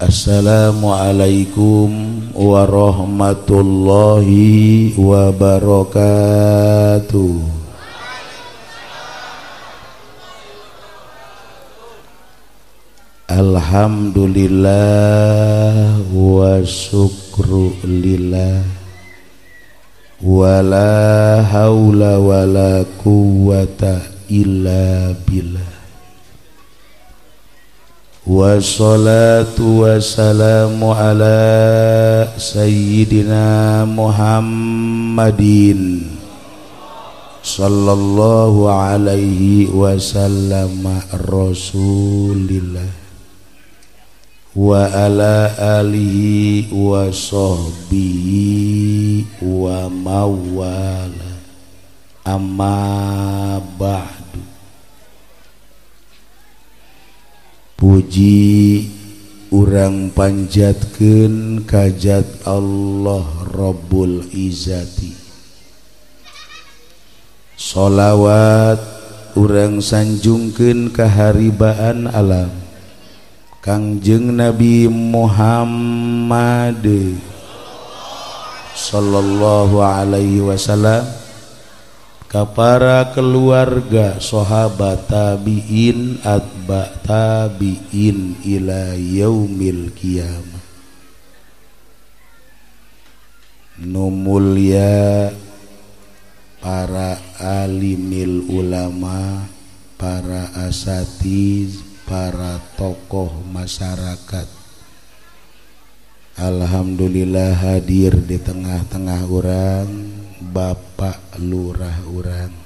Assalamualaikum warahmatullahi wabarakatuh. Alhamdulillah wa syukru lillah. Wala haula wala quwata illa billah Wassalatu wassalamu ala Muhammadin Sallallahu alaihi wasallam Rasulillah Wa ala alihi wa sahbihi wa puji urang panjatken kajat Allah robbul Izati sholawat urang sanjungken keharibaan alam Kangjeng Nabi Muhammad Shallallahu Alaihi Wasallam kapara keluarga sahabat tabiin atau atba tabiin ila yaumil kiamah nu mulia para alimil ulama para asatiz para tokoh masyarakat. Alhamdulillah hadir di tengah-tengah orang Bapak Lurah orang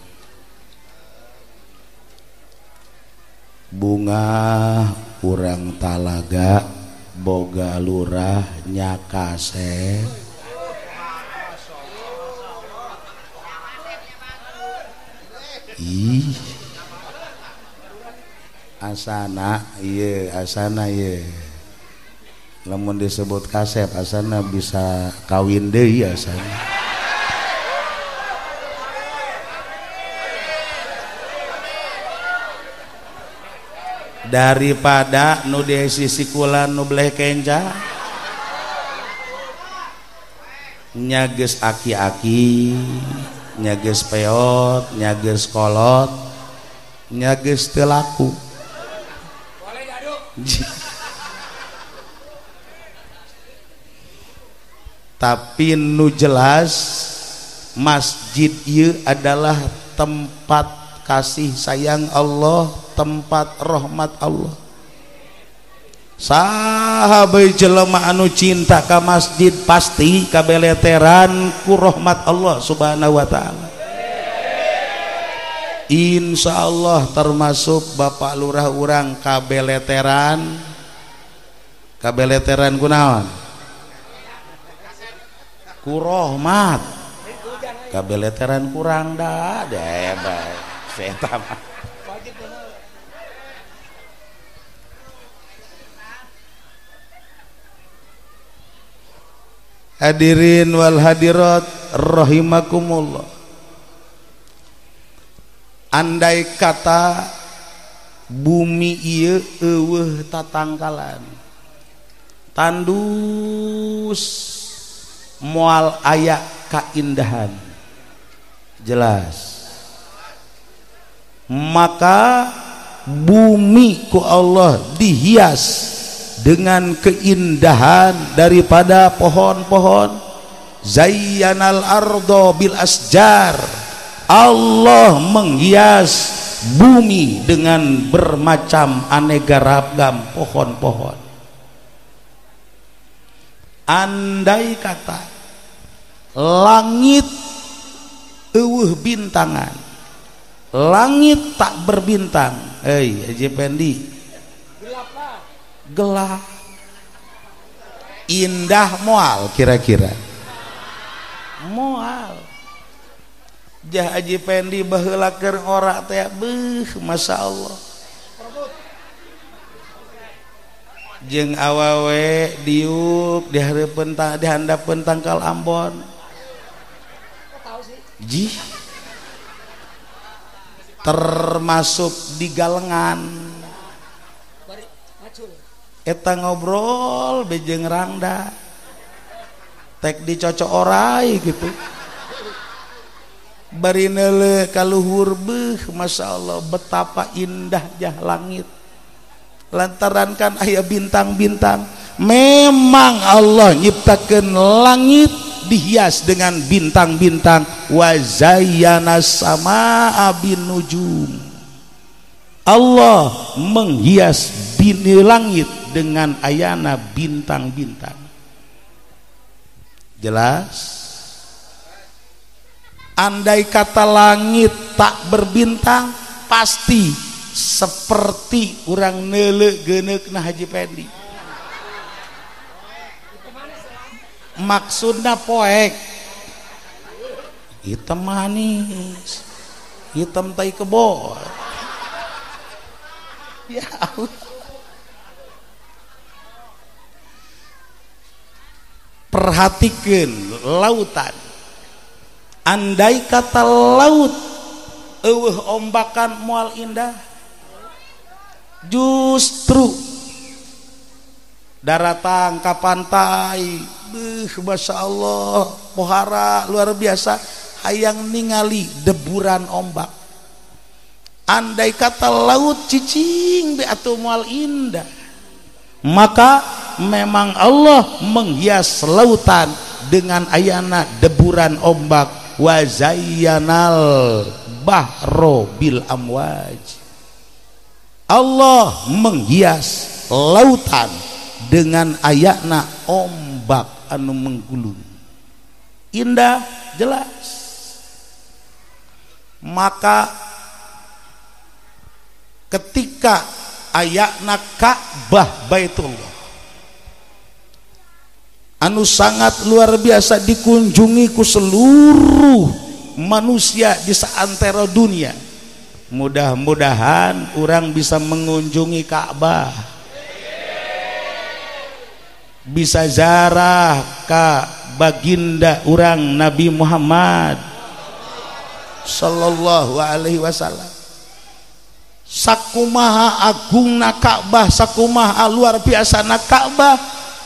bunga kurang talaga boga lurah nyakase. Ih. Asana iya asana iya namun disebut kasep asana bisa kawin deh asana daripada nu di sisi kulan nu belah kenca nyages aki-aki nyages peot nyages kolot nyages telaku. Tapi nu jelas masjid ieu adalah tempat kasih sayang Allah tempat rahmat Allah. Sahabat jelema anu cinta ke masjid pasti kabeleteran ku rahmat Allah subhanahu wa ta'ala. Insya Allah termasuk Bapak Lurah urang kabeleteran. Kabeleteran kunaon ku rahmat. Kabeleteran kurang dah deh baik hadirin wal hadirat rahimakumullah. Andai kata bumi iya eueuh tatangkalan tandus mual ayak keindahan. Jelas maka bumi ku Allah dihias dengan keindahan daripada pohon-pohon. Zayyanal ardo bil asjar. Allah menghias bumi dengan bermacam aneka ragam pohon-pohon. Andai kata langit eueuh bintangan langit tak berbintang. Hei Haji Pendi gelap. Indah mual kira-kira. Mual. Jah Haji Pendi baheula keur ora teh beuh Masya Allah. Jeung awawe diuk di hareupeun di handapkeun tangkal Ambon. Jih termasuk di galengan. Eta ngobrol bejeng rangda. Tek dicocok orai gitu. Bari kaluhur beuh Masya Allah betapa indahnya langit. Lantaran kan ayah bintang-bintang memang Allah nyiptakan langit dihias dengan bintang-bintang. Wazayyana sama abin nujum Allah menghias bini langit dengan ayana bintang-bintang. Jelas? Andai kata langit tak berbintang pasti seperti orang nele genek nah Haji Pendi maksudnya poek. Hitam manis. Hitam tai kebor ya perhatikan lautan. Andai kata laut eueuh ombakan mual indah justru daratan ke pantai beuh Masya Allah. Pohara luar biasa. Hayang ningali deburan ombak. Andai kata laut cicing atuh mual indah. Maka memang Allah menghias lautan dengan ayana deburan ombak. Wa zayyanal bahro bil amwaj. Allah menghias lautan dengan ayana ombak anu menggulung. Indah jelas. Maka ketika ayakna Ka'bah Baitullah anu sangat luar biasa dikunjungi ku seluruh manusia di seantero dunia. Mudah-mudahan orang bisa mengunjungi Ka'bah bisa zarah ke baginda orang Nabi Muhammad sallallahu alaihi wasallam. Sakumaha agung na Ka'bah sakumaha luar biasa na Ka'bah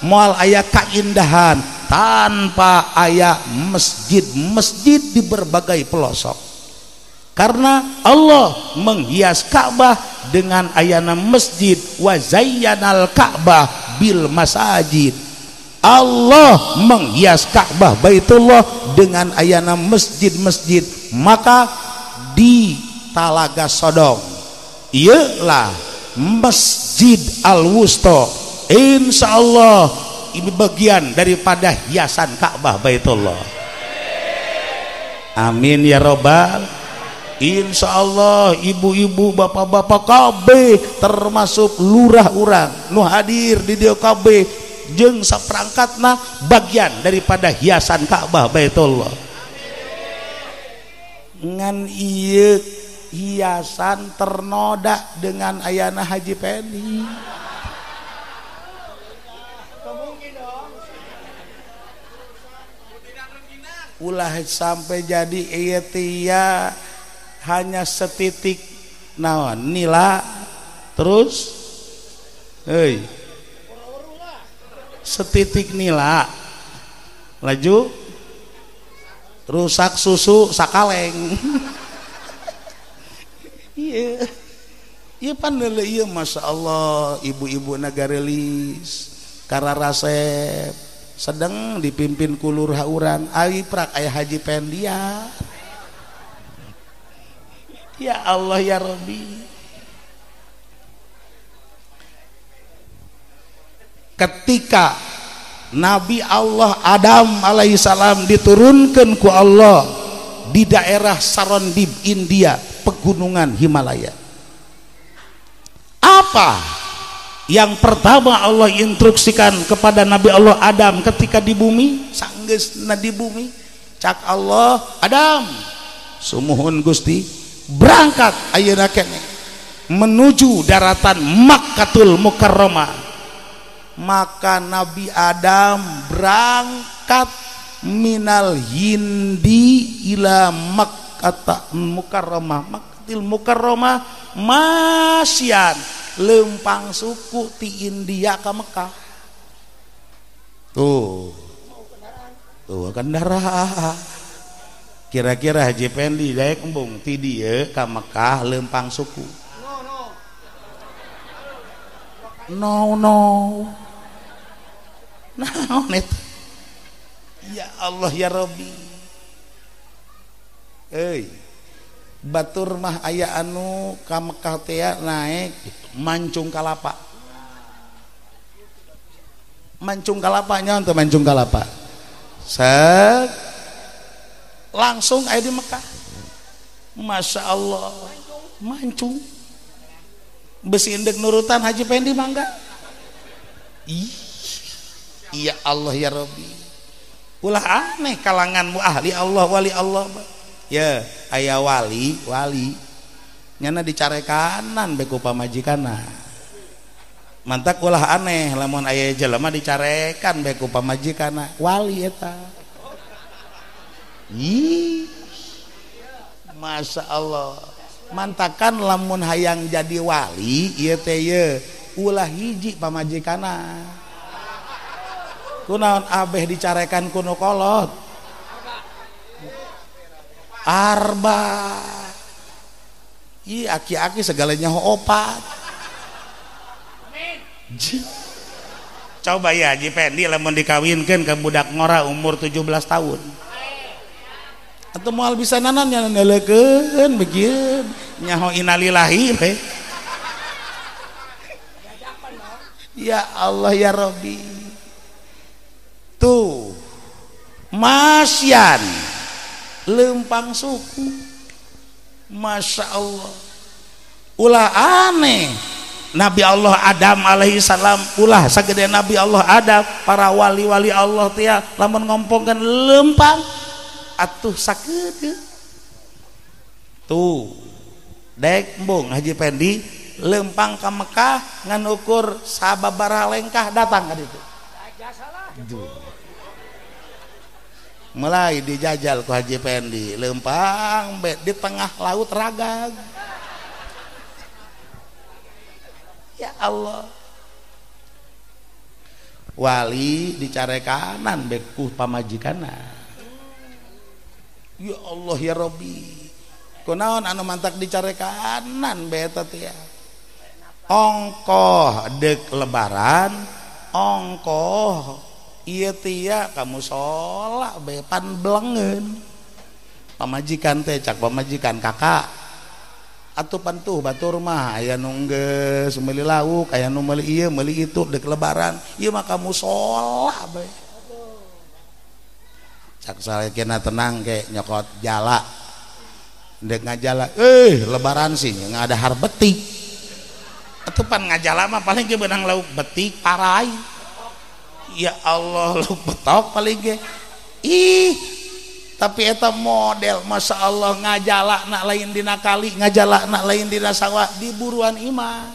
mual ayah keindahan tanpa ayah masjid-masjid di berbagai pelosok. Karena Allah menghias Ka'bah dengan ayana masjid wa zayyanal Ka'bah bil masajid. Allah menghias Ka'bah Baitullah dengan ayana masjid-masjid. Maka di Talaga Sodom ialah Masjid Al-Wusta. Insya Allah ini bagian daripada hiasan Ka'bah Baitullah. Amin ya robbal Insya Allah ibu-ibu bapak-bapak KB termasuk lurah orang nu hadir di dia KB jeng saprangkatna bagian daripada hiasan Ka'bah Baitullah. Ngan iya hiasan ternoda dengan ayana Haji Pendi ulah sampai jadi iya hanya setitik naon? Nila? Terus? Hei. Setitik nila. Laju. Rusak susu sakaleng. Iya. Iya pandele iya masya Allah ibu-ibu nagarelis karena resep sedang dipimpin kulur hauran Ali prak ayah haji pendia ya Allah ya Rabbi. Ketika Nabi Allah Adam alaihissalam diturunkan ku Allah di daerah Sarondib India pegunungan Himalaya. Apa yang pertama Allah instruksikan kepada Nabi Allah Adam ketika di bumi? Sanggeus di bumi. Cak Allah Adam. Sumuhun Gusti berangkat ayeuna kene menuju daratan Makkatul Mukarramah. Maka Nabi Adam berangkat minal hindi ila Makkata Mukarramah. Makkatil Mukarramah masyan lempang suku ti India ke Mekah. Tuh. Tuh kendaraan kira-kira Haji Pendi daek embung ti dia ke Mekah lempang suku. No no. Nah net ya Allah ya Robi eh batur mah aya anu ka Mekah teh naik mancung kalapa. Mancung kalapa nyaon teh mancung kalapa? Set langsung aya di Mekah. Masya Allah. Mancung. Besi indek nurutan Haji Pendi mangga. Iya Allah ya Rabbi. Ulah aneh kalanganmu ahli Allah wali Allah. Ya ayah wali wali. Nyana dicare kanan beku pamajikana mantak ulah aneh lamun ayah jelema dicarekan beku pamajikana wali eta ih Masya Allah. Mantakan lamun hayang jadi wali iya teh ulah hiji pamajikana. Kunaon abeh dicarekan kuno kolot? Arba. Iya aki-aki segalanya opat. Coba ya Haji Pendi lamun dikawinkan ke budak ngora umur 17 tahun atau mau bisa nanan yang neleken begin. Nyaho inalilahi ya Allah ya Robi tuh masyan lempang suku. Masya Allah. Ulah aneh Nabi Allah Adam alaihi salam. Ulah sagede Nabi Allah Adam para wali-wali Allah tia lamun ngompongkan lempang atuh sakit tuh dek mbung Haji Pendi lempang ke Mekah ngan ukur sababara lengkah datang ke itu mulai dijajal ku Haji Pendi lempang bet di tengah laut ragag. Ya Allah. Wali dicare kanan beku pamajikanna ya Allah ya Robi kunaon anu mantak dicari kanan beta ya? Ongkoh dek lebaran ongkoh iya tia kamu sholat bepan belengen. Pamajikan teh cak pamajikan kakak. Atau pantuh batur mah aya nungge semeli lauk aya nu meuli ieu meuli itu dek lebaran. Ieu mah kamu sholat be kena tenang kayak nyokot jala. Dek ngajala eh lebaran sih nggak ada har betik. Atau pan ngajala mah paling ke benang lauk betik parai. Ya Allah lauk betok paling ke ih tapi eta model Masya Allah ngajala nak lain dina kali ngajala nak lain dina sawah di buruan imah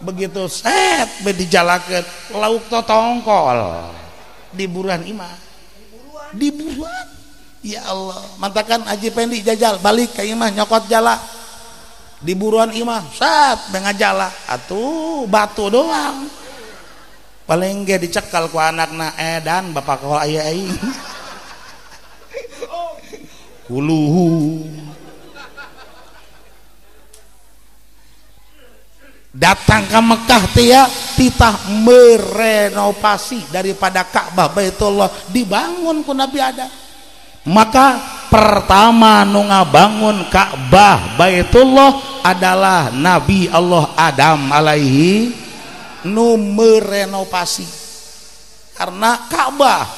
begitu set be dijalakeun lauk totongkol di buruan imah dibuat. Ya Allah. Mantakan Haji Pendi jajal. Balik ke imah nyokot jala. Di buruan imah. Sat dengan jala. Atuh batu doang. Paling ge dicekal ku anakna edan bapak kau aya aing. Kuluhu. Datang ke Mekah tia titah merenovasi daripada Ka'bah Baitullah. Dibangun ku Nabi Adam. Maka pertama nu bangun Ka'bah Baitullah adalah Nabi Allah Adam alaihi nu merenovasi. Karena Ka'bah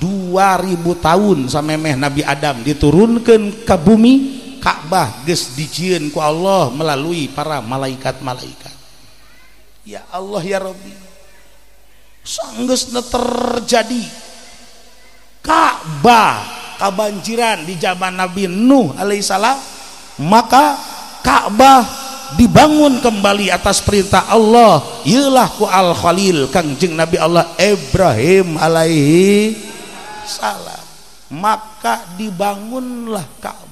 2000 tahun sampai meh Nabi Adam diturunkan ke bumi Ka'bah geus dijieun ku Allah melalui para malaikat-malaikat ya Allah ya Rabbi. Sanggeusna terjadi. Ka'bah kebanjiran di zaman Nabi Nuh alaihissalam maka Ka'bah dibangun kembali atas perintah Allah. Ialah ku al khalil kangjeng Nabi Allah Ibrahim alaihi salam. Maka dibangunlah Ka'bah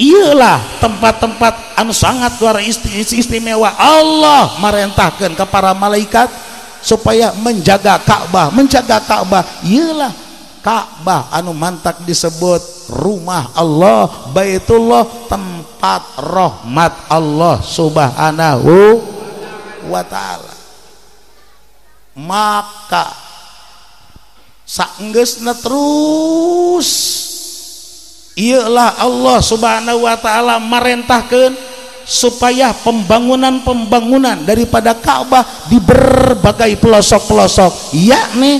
iyalah tempat-tempat anu sangat luar istimewa. Allah merentahkan ke para malaikat supaya menjaga Ka'bah menjaga Ka'bah. Iyalah Ka'bah anu mantak disebut rumah Allah Baitullah tempat rahmat Allah subhanahu wa ta'ala. Maka saenggeusna terus ialah Allah subhanahu wa ta'ala merentahkan supaya pembangunan-pembangunan daripada Ka'bah di berbagai pelosok-pelosok yakni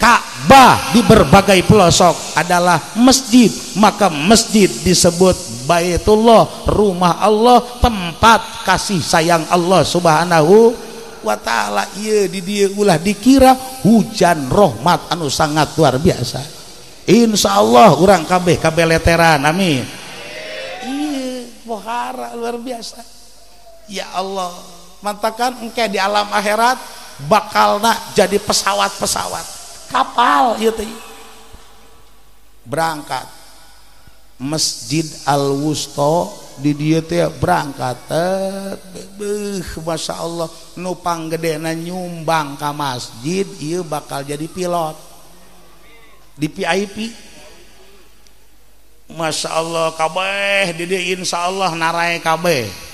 Ka'bah di berbagai pelosok adalah masjid. Maka masjid disebut Baitullah rumah Allah tempat kasih sayang Allah subhanahu wa ta'ala. Iya di dia ulah dikira hujan rahmat anu sangat luar biasa Insya Allah orang kabeh kabeh leteran amin. Iya pohara luar biasa. Ya Allah mantakan engke di alam akhirat bakal nak jadi pesawat-pesawat. Kapal ieu teh. Berangkat. Masjid Al Wusto di dia teh berangkat beuh Masya Allah nupang gede na nyumbang ke masjid ieu bakal jadi pilot. Di VIP Masya Allah kabeh dia insya Allah narai kabeh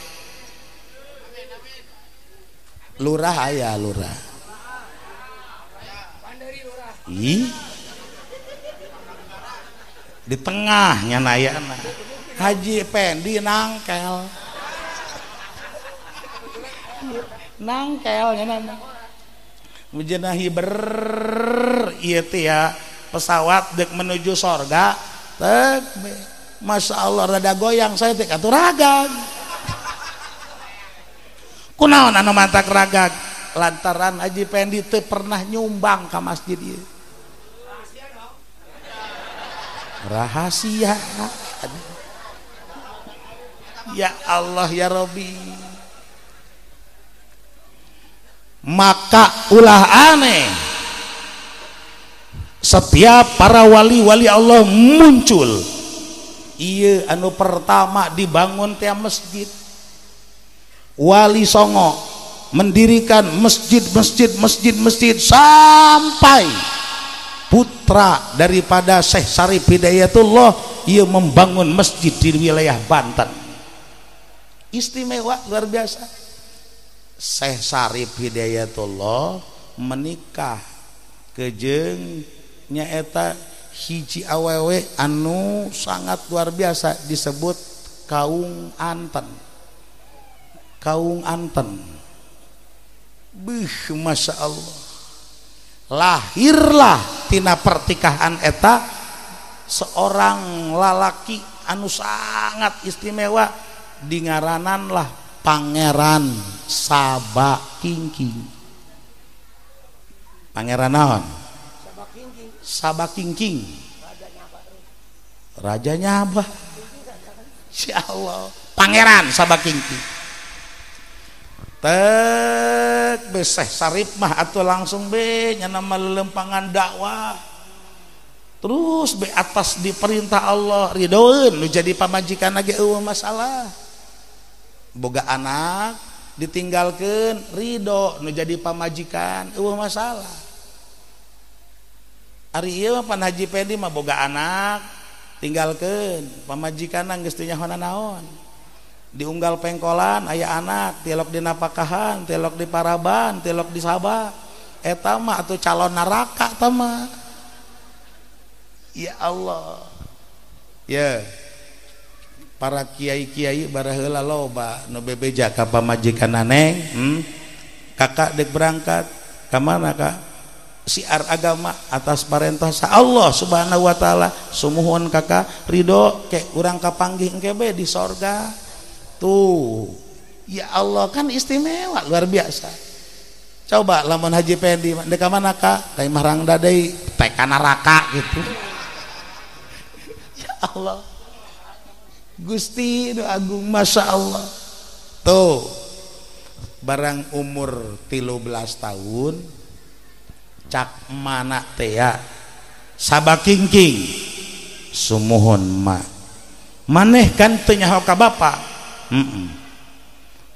lurah ayah lurah. Di tengahnya nayana. Haji Pendi nangkel. Nangkelnya nama. Mujenahi ber iya ya pesawat dek menuju sorga tek Masya Allah rada goyang saya tek atuh ragag. Kunaon anu mantak ragag lantaran Haji Pendi teu pernah nyumbang ke masjid ieu. Rahasia. Ya Allah ya Robi maka ulah aneh setiap para wali-wali Allah muncul. Iya anu pertama dibangun tiap masjid. Wali songo mendirikan masjid masjid masjid masjid sampai putra daripada Syekh Sarif Hidayatullah ia membangun masjid di wilayah Banten. Istimewa luar biasa. Syekh Sarif Hidayatullah menikah kejeng nyaeta hiji awewe anu sangat luar biasa disebut kaung Anten. Kaung Anten. Bih, Masya Allah. Lahirlah tina pertikahan eta seorang lalaki anu sangat istimewa di ngarananlah Pangeran Saba Kingking. Pangeran naon? sabak kingking. Rajanya apa Insya Allah. Pangeran sabak kingking. Tek beseh sarip mah atau langsung be. Nama lelempangan dakwah. Terus be atas diperintah Allah ridhoin lu jadi pamajikan lagi eueuh masalah. Boga anak ditinggalkan ridho nu jadi pamajikan eueuh masalah. Ari Pan Haji Pedi mah boga anak. Tinggalkan geus teu nyahona naon. Diunggal pengkolan ayah anak. Tilok di napakahan tilok di Paraban tilok di Sabah. Eh, Etama atau calon neraka tama ya Allah. Ya. Para kiai-kiai baraheula loba nu bebeja ka pamajikan aneh hmm? kakak dek berangkat. Ka mana kak? siar agama atas parentasa Allah subhanahu Wa ta'ala. Summohon kakak Ridho kek kurang kapanggih kebe di sorga. Tuh ya Allah kan istimewa luar biasa. Coba lamun Haji Pendi deka mana kak kayak marang dadai teka neraka gitu. Ya Allah. Gusti Agung Masya Allah. Tuh barang umur 13 tahun cak mana teh ya sabakingking sumuhun mak. Maneh kan tanya ka bapak? Mm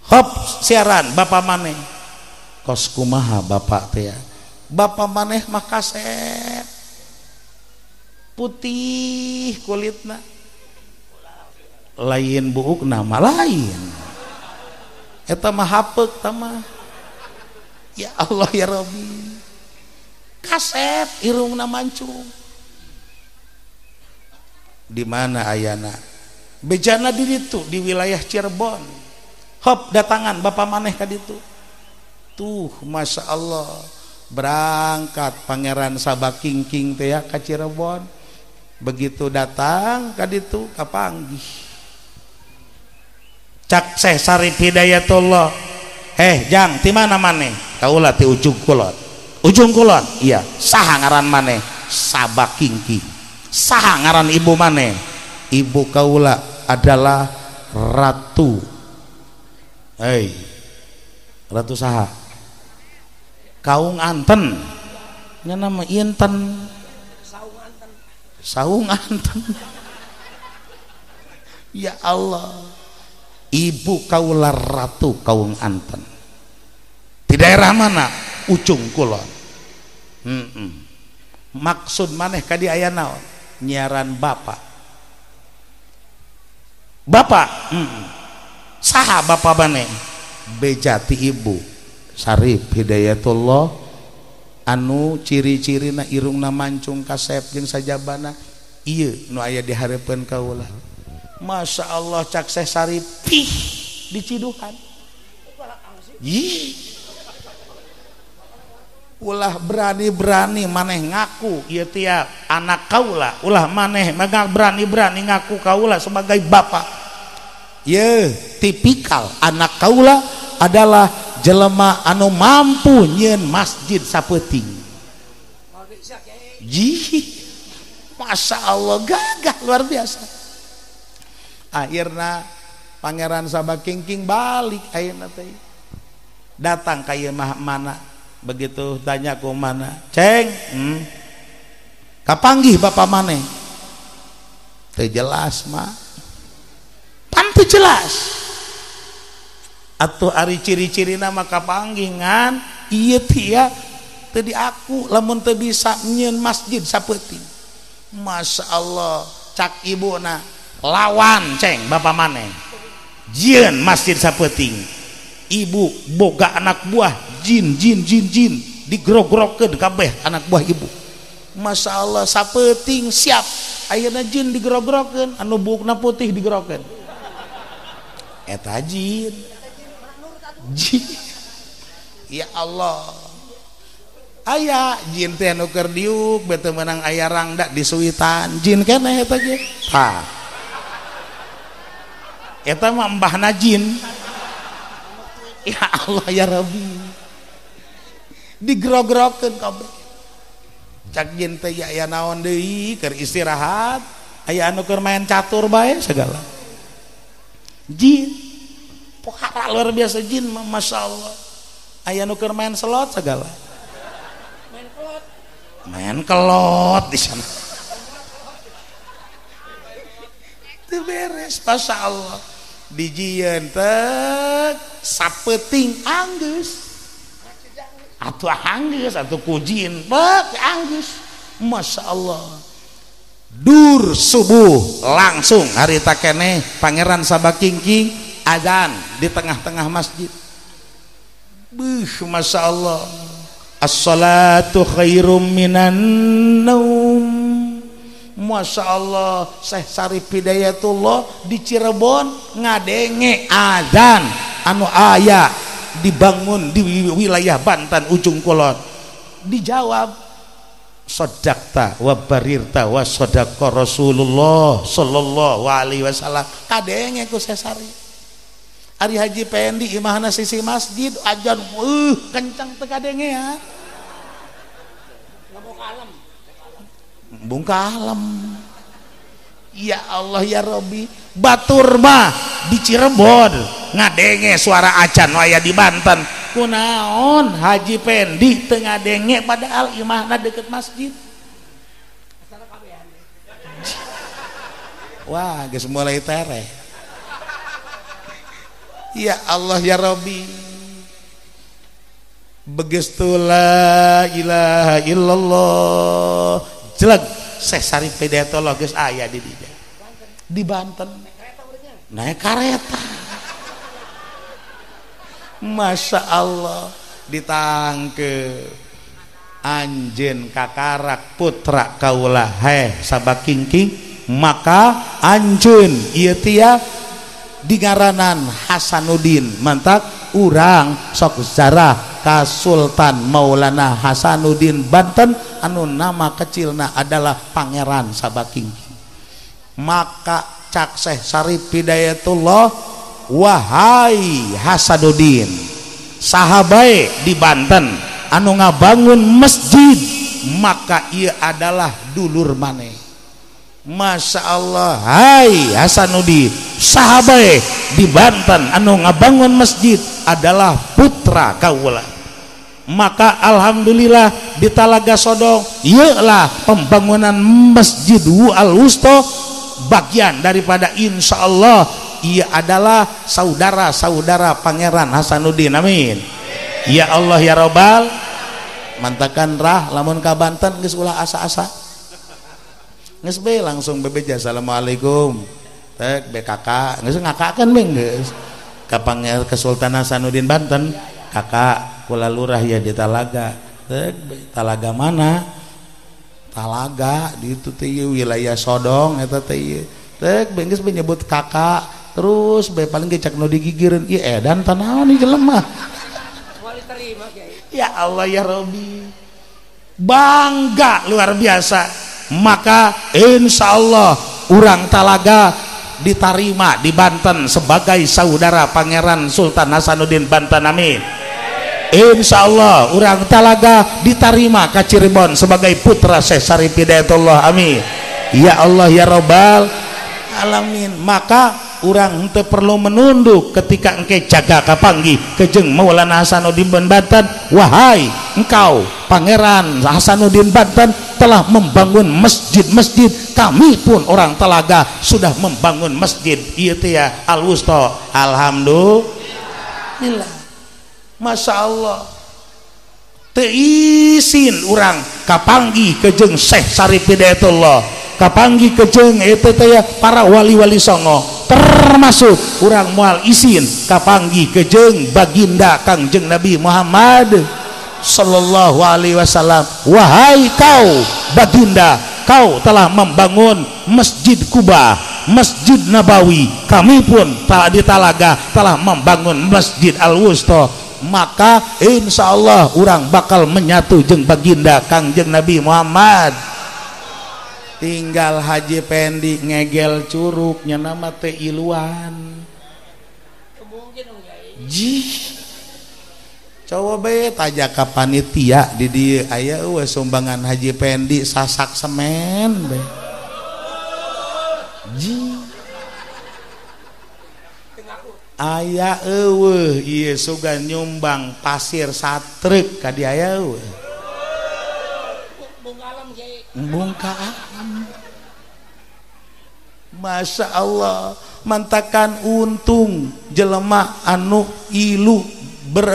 hop siaran bapak maneh. Kos kumaha bapak teh ya. Bapak maneh mah kaset. Putih kulitna. Lain buuk nama lain. Eta mah hapek tama ya Allah ya Rabbi kaset irungna mancung di mana ayana? Bejana di itu di wilayah Cirebon. Hop datangan bapak maneh ka ditu. Tuh masya Allah. Berangkat pangeran Sabah King King teh ya Cirebon. Begitu datang ka ditu kapanggih cak Syekh Sarif Hidayatullah. Eh jang ti mana maneh? Kaulah ti ujung kulon ujung kulon. Iya. Saha ngaran maneh? Sabah King King saha ngaran ibu maneh? Ibu kaula adalah ratu. Hei. Ratu saha. Kaung anten. Nya nama inten saung anten. Ya Allah. Ibu kaula ratu kaung anten di daerah mana? Ujung Kulon hmm -mm. maksud maneh kadi aya naon? Nyiaran Bapak. Bapak? Hmm -mm. saha Bapak maneh? Bejati ibu. Sarif Hidayatullah. Anu ciri-ciri na mancung kasep jeung sajabana. Iya nu aya diharapkeun kaula Masya Allah cak Seh Sarif. Pih dicidukan Ih, ulah berani-berani maneh ngaku ieu tiap anak kaula ulah maneh megang berani-berani ngaku kaula sebagai bapak ye tipikal anak kaula adalah jelema anu mampu nyen masjid sapeting. Jih Masya Allah gagah luar biasa. Akhirnya pangeran sabah kingking balik akhirnya datang kayak mana begitu tanya ku mana ceng hmm. kapanggih bapak mana? Teh jelas mah pantu jelas. Atau ari ciri-ciri nama kapanggingan. Iya tia tadi aku lamun teu bisa nyen masjid sapeting Masya Allah cak ibu na lawan ceng bapak mana? Jin masjid sapeting ibu boga anak buah jin jin jin jin digrogrokkeun kabeh anak buah ibu. Masalah sapeting siap. Ayeuna jin digerogrokeun anu bukna putih digrokeun eta jin. Jin. Ya Allah. Ayah jin teh anu keur diuk bete menang aya rangda di suwitan jin keneh eta ge ha. Eta mah mbahna jin. ya Allah ya Rabbi. Digerogorokan kabeh. Cak jin teh ya naon deui keur istirahat. Aya anu keur main catur bae segala. Jin. Pohara luar biasa jin mah masyaallah. Aya anu keur main slot segala. Main kelot. Main kelot di sana. Teu beres masyaallah. Dijieun teh sapeting Anggus atuh Anggus atuh kujin. Bek, Anggus Masya Allah. Dur subuh langsung. Harita keneh Pangeran Sabah Kingking adzan di tengah-tengah masjid. Buh, Masya Allah. Assalatu khairum minan naum. Masya Allah Syekh Sarif Hidayatullah di Cirebon ngadenge adzan anu ayah dibangun di wilayah Banten ujung kulon. Dijawab sodakta wa barirta wa sodakka Rasulullah sallallahu alaihi wasallam. Kadenge ku sesari Ari Haji Pendi imahna sisi masjid ajan uh kencang teu kadenge ya. Bung kalem. Ya Allah ya Robi batur mah di Cirebon ngadenge suara acan waya di Banten. Kunaon Haji Pendi tengah denge padahal imahna deket masjid. Wah geus mulai tere ya Allah ya Rabbi. Begitu la ilaha illallah. Jelag Syekh Sarif Hidayatullah geus aya di dieu di Banten. Naik kereta Masya Allah. Ditangke. Anj kakarak putra kaulah he sahabat Kingking. Maka Anjun Iia digaranan Hasanuddin. Mantak urang sok sejarah Ka Sultan Maulana Hasanuddin Banten anu nama kecilna adalah Pangeran sahabat Kingking. Maka cakseh Syari Hidayatullah wahai Hasanuddin sahabat di Banten anu ngabangun masjid maka ia adalah dulur maneh. Masya Allah Hai Hasanuddin sahabat di Banten anu ngabangun masjid adalah putra kaula. Maka Alhamdulillah di Talaga Sodong ialah pembangunan masjid Wu al Wusto bagian daripada insya Allah ia adalah saudara-saudara Pangeran Hasanuddin amin. Ya Allah ya robbal mantakan rah lamun ka Banten geus ulah asa-asa. Geus be langsung bebeja assalamualaikum. Tek BKK geus ngakakeun beng geus. Ka Pangeran Kesultanan Hasanuddin Banten. Kakak kula lurah ya di Talaga. Tek Talaga mana? Talaga di itu teh wilayah Sodong eta teh tek bengis menyebut kakak terus be paling kecak no digigirin. Iya edan tanawan nih lemah ya Allah ya Robi bangga luar biasa. Maka insya Allah orang talaga diterima di Banten sebagai saudara Pangeran Sultan Hasanuddin Banten amin. Insya Allah orang talaga diterima ke Cirebon sebagai putra Syekh Sarif Hidayatullah amin. Ya Allah ya Robbal alamin. Maka orang untuk perlu menunduk ketika engke jaga kapanggi. Kejeng Maulana Hasanuddin Banten wahai engkau Pangeran Hasanuddin Banten telah membangun masjid-masjid. Kami pun orang telaga sudah membangun masjid. Iya ya al wusto alhamdulillah. Masya Allah. Teisin orang kapanggi kejeng Syekh Sarif Hidayatullah kapanggi kejeng itu ya para wali-wali songo termasuk. Kurang mual isin kapanggi kejeng baginda Kangjeng Nabi Muhammad sallallahu Alaihi Wasallam. Wahai kau baginda kau telah membangun masjid Kuba Masjid Nabawi. Kami pun telah di Talaga telah membangun Masjid Al Wusta maka Insya Allah orang bakal menyatu jeng baginda Kangjeng Nabi Muhammad. Tinggal Haji Pendi ngegel curugnya nama teh iluan. Ji. Coba be aja ka panitia di dia aya eueuh sumbangan Haji Pendi sasak semen be. Ji. Aya eueuh ieu suga nyumbang pasir satrek ka dia aya eueuh bongkaan Masya Allah mantakan untung jelemah anu ilu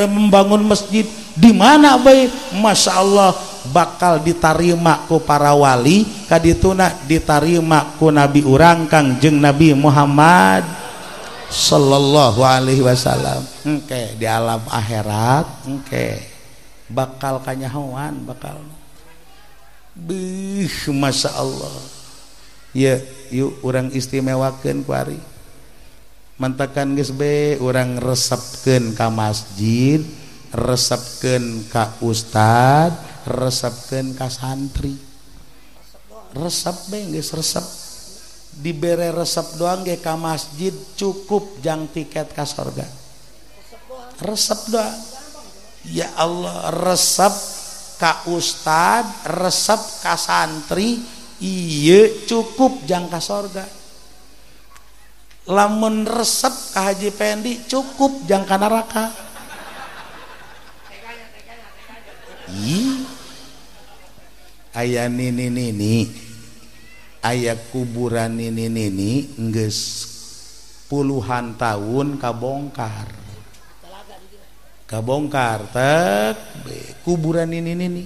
membangun masjid. Di mana baik Masya Allah bakal ditarima ku para wali. Kadituna ditarima ku nabi urang kang jeng nabi Muhammad sallallahu alaihi wasallam. Engke okay. di alam akhirat engke. Okay. bakal kanyahoan bakal. Bih, Masya Allah. Ya yuk orang istimewakan kuari. Mantakan guys be orang resepkan ke masjid resepkan ke ustad resepkan ke santri. Resep be guys resep. Dibere resep doang ge ka masjid cukup jang tiket ke sorga. Resep doang. Ya Allah resep ka Ustad resep ka santri iya cukup jangka sorga. Lamun resep ka Haji Pendi cukup jangka neraka. Ayah nini nini ayat kuburan ini ini nges puluhan tahun kabongkar kabongkar tek kuburan ini ini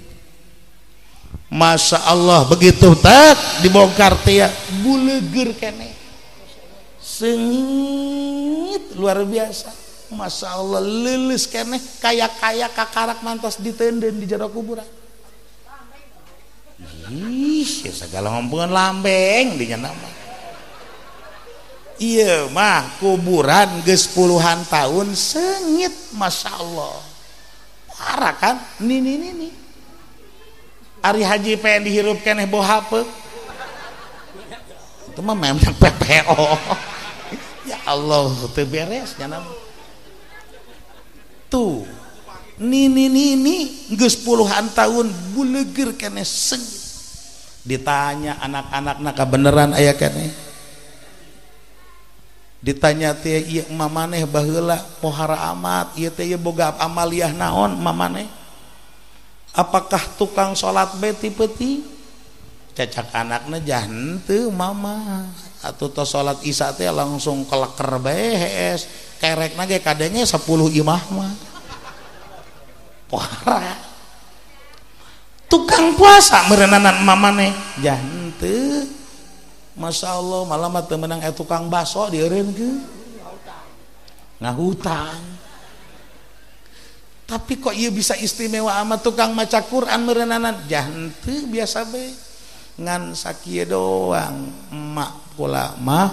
Masya Allah begitu tak dibongkar tia buleger kene. Sengit luar biasa. Masya Allah lulus kene kayak kayak kakarak mantas ditenden di jero kuburan. Ih ya segala ngomongin lambeng dinya nama iya mah kuburan ge puluhan tahun sengit Masya Allah. Parah kan? Nini nini Ari Haji pengen dihirup keneh bohape itu mah memang PPO ya Allah itu beres nama. Tuh nini nini geus puluhan tahun buleger keneh sengit. Ditanya anak-anak nak beneran ayah keneh ditanya teh maneh bahla pohara amat. Boga amaliah naon maneh? Apakah tukang salat beti-peti cecak anaknya jante mama. Atau to salat Isa teh langsung keleker BS kerek nage kadangnya 10 imah mah. Pohara. Tukang puasa merenanan mamane jante Masya Allah malamat temenang eh tukang baso dirin ke? Nah hutang. Tapi kok ia bisa istimewa sama tukang maca Quran merenanan jantu biasa be. Ngan sakia doang. Emak pula mah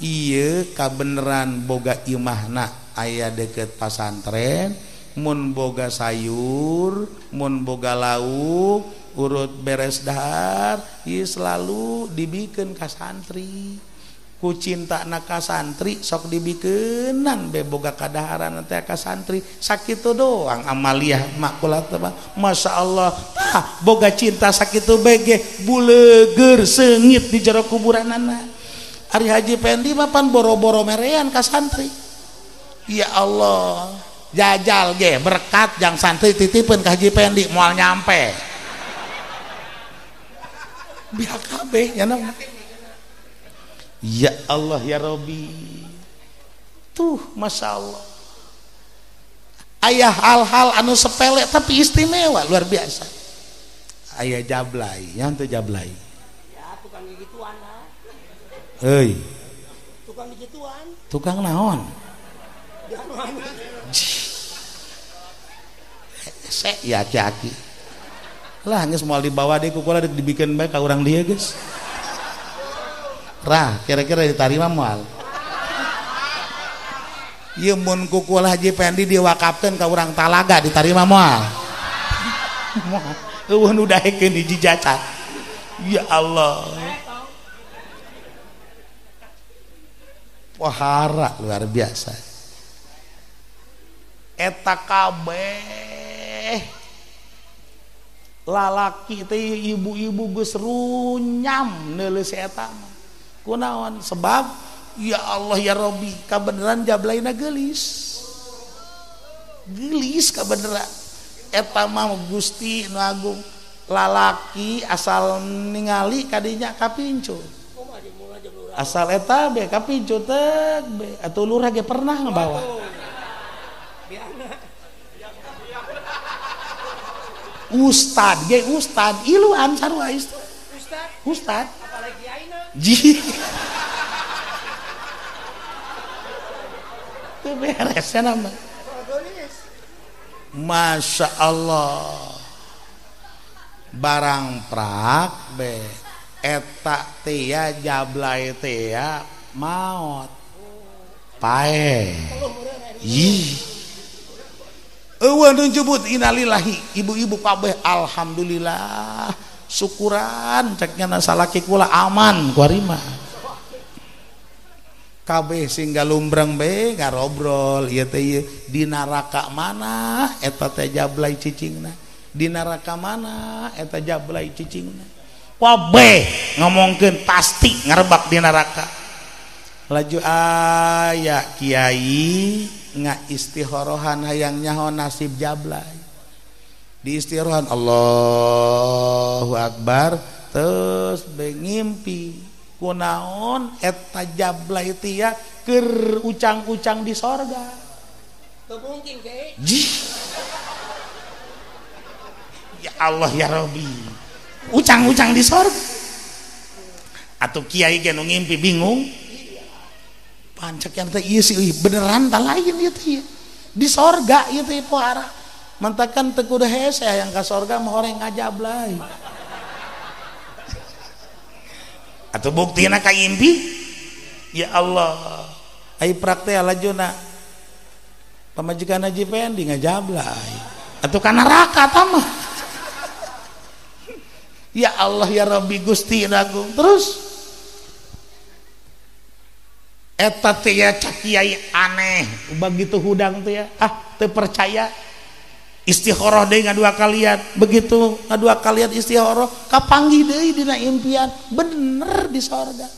iya kabeneran boga imahna ayah deket pasantren mun boga sayur mun boga lauk urut beres dahar ieu selalu dibikin ka santri. Ku cinta na ka santri sok dibikenan beboga kadaharan nanti ka santri. Sakit doang amaliah makulat teh masya Allah. Tah boga cinta sakit bege buleger sengit di jero kuburan anak Ari Haji Pendi mapan boro-boro merean ka santri. Ya Allah. Jajal ge berkat yang santri titipin ke Haji Pendi mual nyampe. Biar kabeh ya nama ya Allah ya Robi tuh Masya Allah. Ayah hal-hal anu sepele tapi istimewa luar biasa. Ayah jablay yang tuh jablay? Ya tukang gigituan hei. Tukang gigituan tukang naon? Saya ya aki lah nggak semua dibawa deh kukula dibikin baik ke orang dia guys. Rah kira-kira diterima mual. Iya mun kukula haji pendi diwakafkan ke orang talaga diterima mual. Eueuh udah hekeun hiji jacat ya Allah. Wahara luar biasa. Eta kabeh lalaki teh ibu-ibu geus runyam neuleus eta kunaon? Sebab ya Allah ya Robi kabeneran jablaina gelis. Gelis kabeneran. Eta mah Gusti nu agung lalaki asal ningali kadinya kapincut asal eta be kapincut teh be atuh lurah ge pernah ngabawa Ustad ge Ustad. Iluan sarua Ustad? Ustad. Apalagi aina. Ji. Itu beres ya nama Masya Allah. Barang prak be. Eta tia jablay tia maut pae. Ih. nyebut Innalillahi ibu-ibu kabeh Alhamdulillah syukuran. Ceknya nasalaki kula aman kuarima. Kabeh sehingga lumbrang be ngarobrol. Ieu teh ieu di neraka mana? Eta teh jablay cicingna. Di neraka mana? Eta jablay cicingna. Kabeh ngomongkeun pasti ngarebak di neraka. Laju aya kiai. nga istihorohan hayang nyaho nasib jablay. Di istihorohan Allahu Akbar. Terus bengimpi kunaon eta jablay tia ker ucang-ucang di sorga? Mungkin ke ya Allah ya Robi ucang-ucang di sorga. Atau kiai genung ngimpi bingung. pancak yang teh iya sih beneran tak lain itu iya. Di sorga itu ibu arah mentakan tekuda hese yang ke sorga mah orang ngajab lain atau bukti nak impi? Ya Allah. Ay praktek lajuna pemajikan haji pendi ngajab lain atau kan neraka tamah ya Allah ya Rabbi Gusti Agung. Terus? eta Kyai aneh. Begitu hudang tuh ya. Ah percaya. Istihoroh deui dua kalian. Begitu dua kalian istihoroh kapanggi deui Dina impian? Bener di sorga.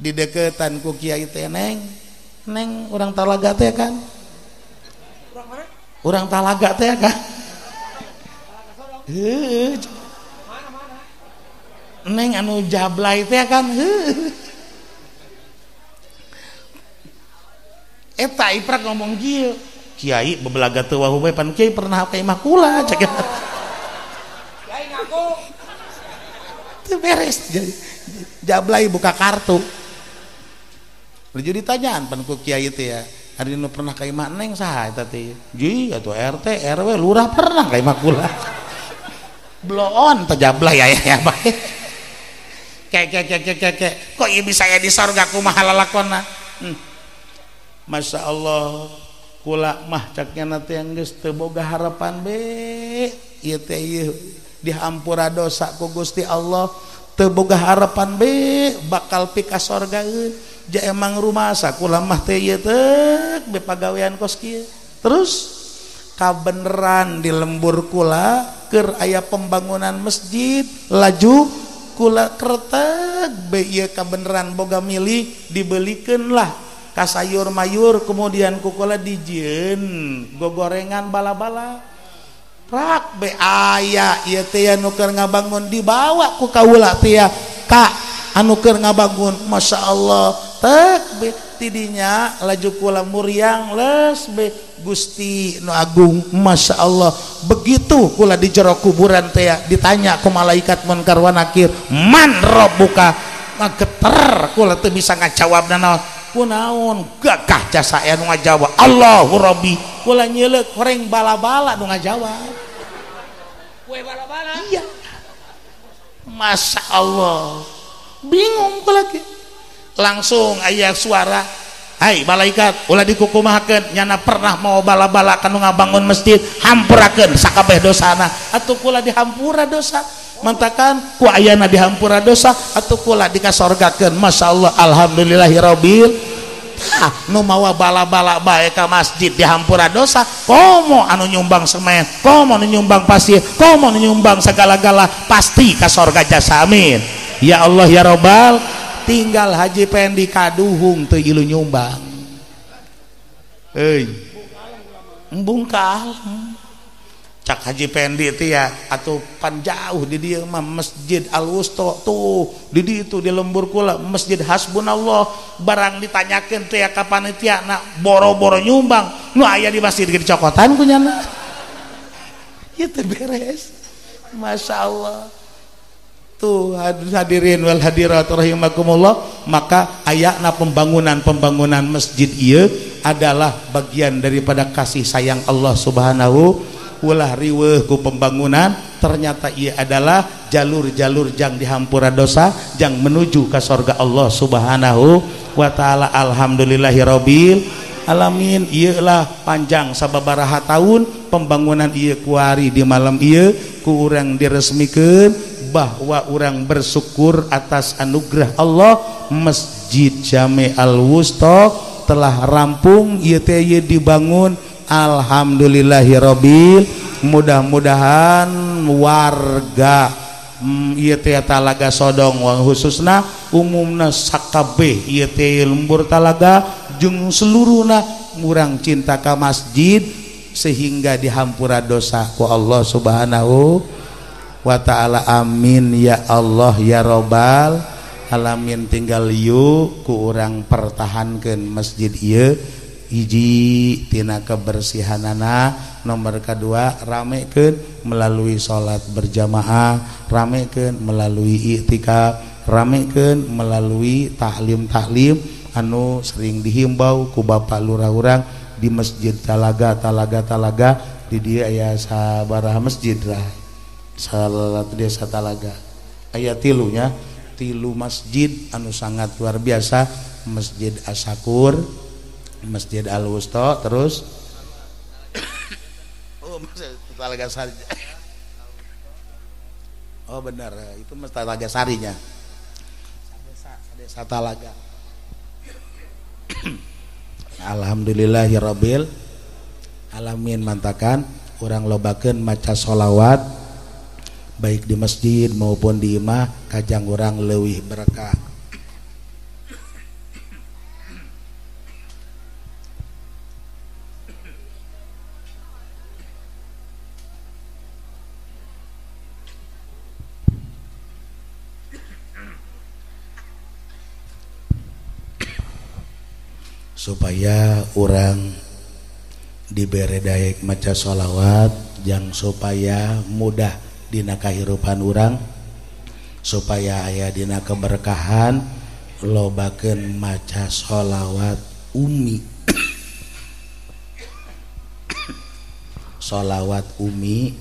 Di deketanku kiai teneng neng orang talaga teh kan? Orang talaga teh kan? Neng anu jablay teh kan? Heeh eta iprak ngomong kieu Kiai bebelaga teu wahu bae pan Kiai pernah ka imah kula cek. Kiai ngaku. Teu beres. Jablay buka kartu. Lalu ditanyaan pan ku Kiai teh ya. Hari ini pernah ka imah neng saha eta teh? Ji atuh RT RW lurah pernah ka imah kula bloon teh jablay ya ya bae kek kek kek kek kek kok ieu bisa ya di sorga kumaha lalakonna? Hmm. Masya Allah kula mah caknya nanti yang boga harapan be. Ieu teh dihampura dosa ku Gusti Allah teu boga harapan be. Bakal pika sorga ja emang rumasa kula mah teh ieu teh be pagawean kos kieu. Terus kabeneran di lembur kula keur aya pembangunan masjid laju kula kertek be ieu kabeneran boga milih dibelikeun lah kasayur mayur kemudian kukola dijin go gorengan bala-bala. Rak be aya ieu teh nuker ngabangun dibawa ku kaula teh kak anuker ngabangun masya Allah tek be tidinya laju kula muriang les be Gusti nu agung masya Allah. Begitu kula di jero kuburan teh ditanya ku malaikat munkar wa nakir man robbuka geter kula teu bisa ngajawab naon? kunaon gagah jasa aya nu ngajawab Allahu Rabbi. Kula nyeleuk horeng bala-bala nu ngajawab kue bala-bala? Iya. Masya Allah. Bingung kula langsung aya suara. Hai malaikat ulah dikukumahaken nyana pernah mau bala-bala kanu ngabangun masjid hampuraken sakabeh dosana. Atau kula dihampura dosa. Mantakan ku ayana dihampura dosa atau kula dikasorgakeun. Masya Allah alhamdulillahirabbil ah, nu mawa bala-bala bae ka masjid dihampura dosa komo anu nyumbang semen komo anu nyumbang pasir komo anu nyumbang segala-gala pasti ka sorga jasamin ya Allah ya robbal tinggal haji pendi kaduhung teu ilu nyumbang. Euy embung cak haji pendi itu ya atau pan jauh di dia mah masjid al wusto tuh. Di dia itu di lembur kula masjid hasbunallah. Barang ditanyakan tuh ya kapan itu ya nak boro-boro nyumbang. Nu ayah di masjid di cokotan punya nak. Ya beres. Masya Allah tuh hadirin wal hadirat rahimakumullah maka ayakna pembangunan-pembangunan masjid iya adalah bagian daripada kasih sayang Allah subhanahu ulah riweh ku pembangunan. Ternyata ia adalah jalur-jalur jang dihampura dosa jang menuju ke sorga Allah subhanahu wa ta'ala. Alhamdulillahirabbil alamin. Ialah panjang sababaraha tahun. Pembangunan ia kuari di malam ia ku urang diresmikan bahwa orang bersyukur atas anugerah Allah masjid Jame Al-Wusta telah rampung ieu teh dibangun. Alhamdulillahirabbil mudah-mudahan warga hmm, ieu teh talaga Sodong khususna umumna sakabeh ieu teh lembur talaga jeung seluruhna murang cinta ka masjid sehingga dihampura dosa ku Allah Subhanahu wa wa ta'ala amin ya Allah ya robbal alamin. Tinggal yuk ku orang pertahankan masjid Iye ijitina kebersihan anak nomor kedua ramekeun melalui salat berjamaah. Ramekeun melalui iktikaf ramekeun melalui taklim taklim anu sering dihimbau ku Bapak lurah orang di masjid talaga talaga talaga. Di dia ya sabaraha masjid lah. Salat desa talaga. Aya tilunya tilu masjid anu sangat luar biasa masjid asakur Masjid Al Wusta terus? Oh Talaga Sari. Oh benar itu Talaga Sarinya. Desa Talaga. Alhamdulillahirabbil alamin mantakan orang lobakan maca solawat baik di masjid maupun di imah kajang orang lewih berkah. Supaya orang diberi daik maca sholawat yang supaya mudah dina kahirupan urang supaya aya dina keberkahan lobakeun maca sholawat umi. Sholawat umi.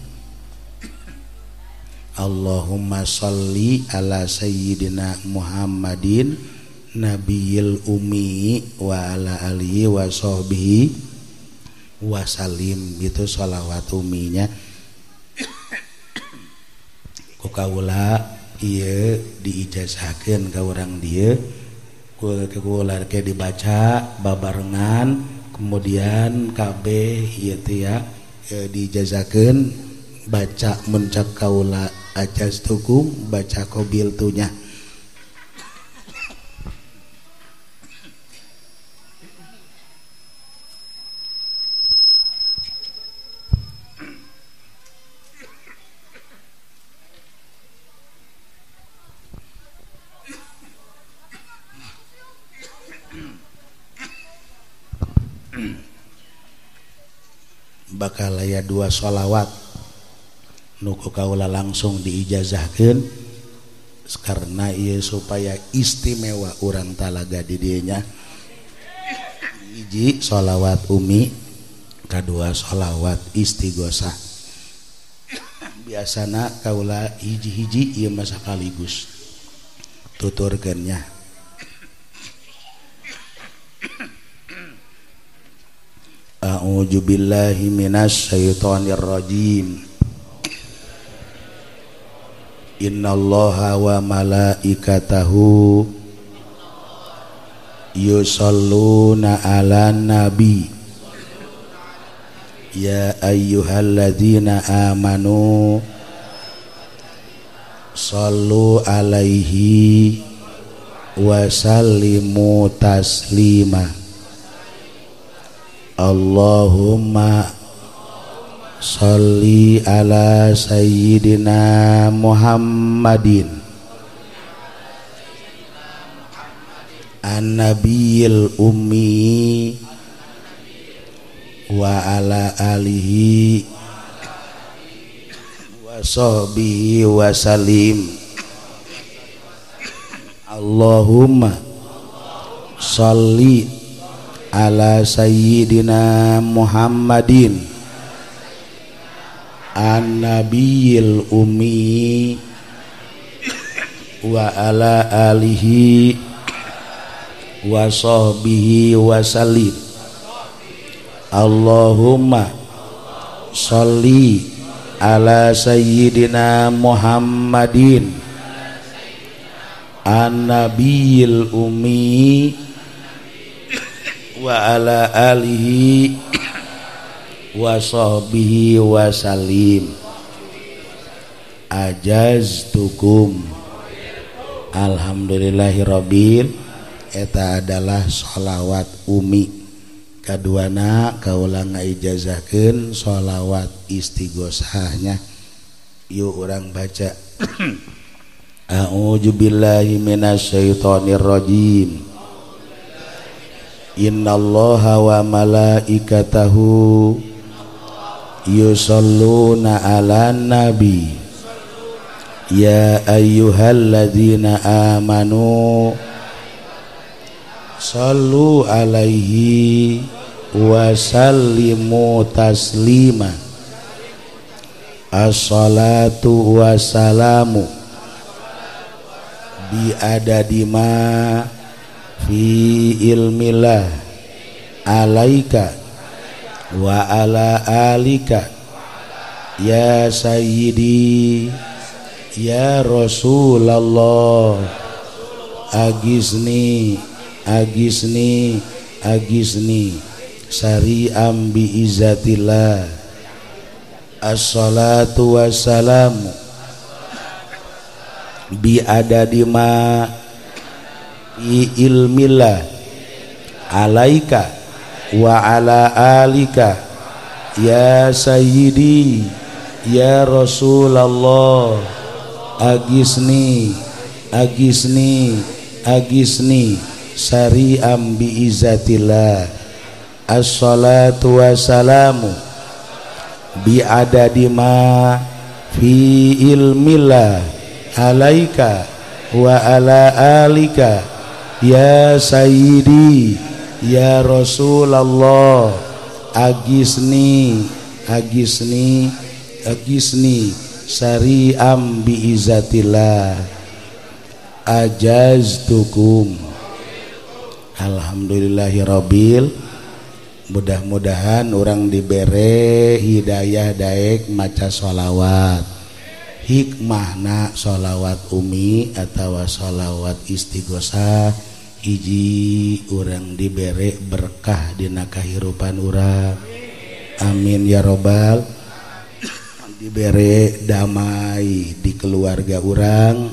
Allahumma sholli ala sayyidina Muhammadin nabiyil umi wa ala alihi wa sahbihi wasalim gitu sholawat uminya. Kaula ia diijazahkan ke orang dia kekular ke dibaca babarengan kemudian KB teh ya e, dijazakeun dijazakan baca mencak kaula ajaz tukum baca kobil tunya. bakal aya dua sholawat. Nuku Kaula langsung diijazahkan karena ia supaya istimewa orang talaga di didinya iji sholawat Umi kedua sholawat istighosah. Biasana Kaula hiji-hiji ia masa kaligus tuturkannya A'udzu billahi minasy syaithanir rajim. Innallaha wa malaikatahu yusalluna 'alan nabi. Ya ayyuhalladzina amanu sallu 'alaihi wa sallimu taslima Allahumma salli ala Sayyidina Muhammadin. An-Nabiyil Ummi wa ala alihi wa sahbihi wa salim. Allahumma salli ala Sayyidina Muhammadin. An nabiyil ummi. Wa ala alihi wa sahbihi wa salim Allahumma salli ala Sayyidina Muhammadin. An nabiyil ummi. wa ala alihi wa wasobihi wasalim ajaz tukum Alhamdulillahirobbil eta adalah sholawat Umi. Kaduana kaula ijazahkan sholawat istighosahnya yuk orang baca. A'udzubillahiminasyaitonirrojim Innallaha wa malaikatahu yusalluna 'alan nabi. Ya ayyuhalladzina amanu sallu alaihi wa sallimu taslima. As-salatu wassalamu bi adadima fi ilmillah. Alaika. Wa ala alika. Ya sayyidi. Ya rasulullah agisni. Agisni. Agisni. Sari ambi izatillah as-salatu wassalamu bi di ma ilmillah. Alaika wa ala alika. Ya sayyidi ya rasulullah agisni agisni agisni. Sari ambi izatillah as-salatu wassalamu bi di ma fi ilmillah. Alaika wa ala alika ya sayyidi ya rasulullah agisni agisni agisni sari'am bi izatillah ajaztukum alhamdulillahirabbil mudah-mudahan orang dibere hidayah daek maca sholawat hikmahna sholawat Umi atau sholawat istighosah hiji orang diberek berkah di kahirupan urang amin ya robbal diberek damai di keluarga orang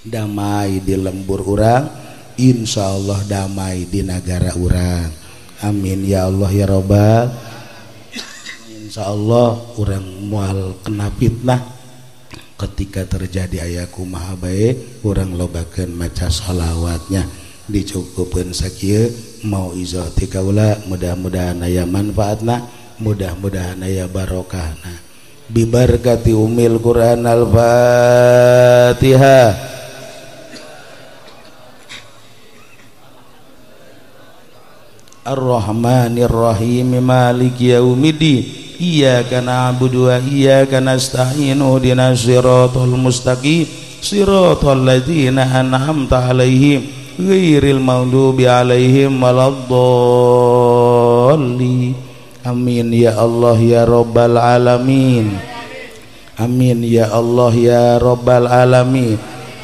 damai di lembur orang Insya Allah damai di negara orang amin ya Allah ya robbal Insya Allah orang mual kena fitnah. Ketika terjadi ayaku maha baik orang lobakan maca salawatnya. Dicukupkan sakit mau izoh tikaula mudah-mudahan aya manfaatna mudah-mudahan aya barokahna. Bibarkati umil Quran al-Fatihah. Ar-Rahmanir Rahim Maliki Yaumiddin Iyyaka na'budu wa iyyaka nasta'in ihdinas siratal mustaqim. Siratal ladzina an'amta 'alaihim ghairil maghdubi 'alaihim waladdallin. Amin ya Allah ya rabbal alamin. Amin ya Allah ya rabbal alamin.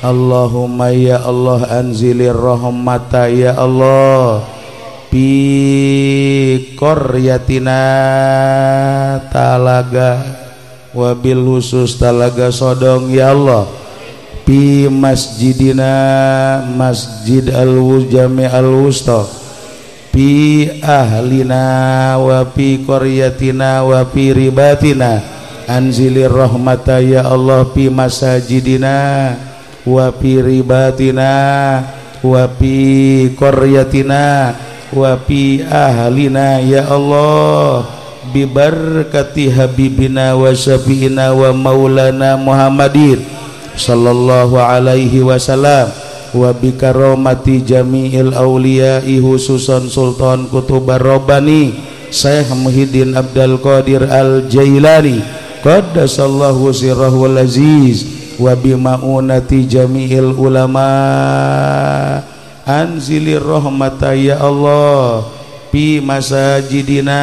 Allahumma ya Allah anzilir rahmata ya Allah fi koryatina talaga wabil khusus talaga sodong ya Allah. Fi masjidina masjid al jami al wusta fi ahlina wa fi koryatina wa fi ribatina. Anzilir rahmata ya Allah fi masajidina wa fi ribatina wa fi koryatina wa fi ahlina ya Allah bibarkati habibina wa syafi'ina wa maulana Muhammadin sallallahu alaihi wasallam wa bikaromati jami'il awliya'i hususan sultan kutubar robbani Syekh Muhyiddin Abdul Qadir Al-Jailani qaddasallahu sirrahu al-aziz wa bima'unati jami'il ulama' anzilir rahmata ya Allah. Pi masajidina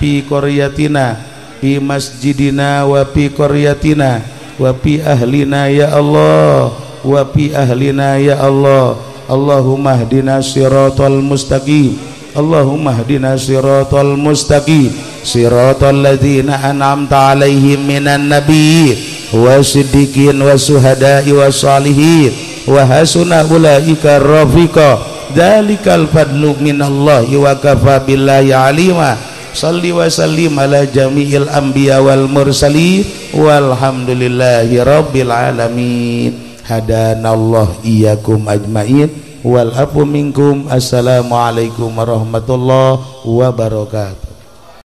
pi qaryatina. Pi masjidina wa pi qaryatina. Wa pi ahlina ya Allah. Wa pi ahlina ya Allah. Allahumma hdina siratal mustaqim. Allahumma hdina siratal mustaqim. Siratal ladzina an'amta alaihim minan nabiyyin wa siddiqin wa wa wa hasuna ulaika rafiqa. Dzalikal fadlu minallahi wa kafa billahi alima. Salli wa sallim ala jami'il anbiya wal mursalin. Walhamdulillahi rabbil alamin. Hadanallah iyyakum ajmain. Wal afu minkum. Assalamualaikum warahmatullahi wabarakatuh